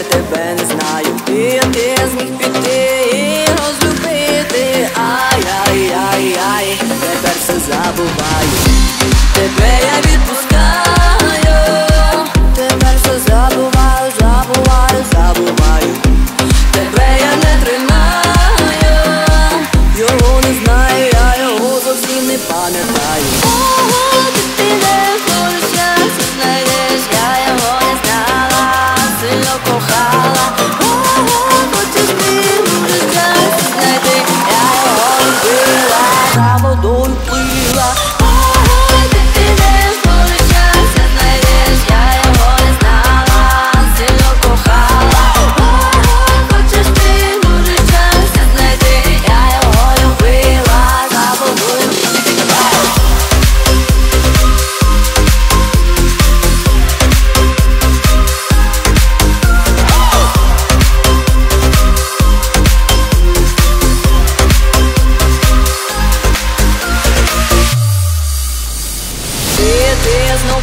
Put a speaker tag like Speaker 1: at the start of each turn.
Speaker 1: тепер тебе не знаю. Ти ти зміг піти і розлюбити. Ай-ай-ай-ай, тепер все забуваю.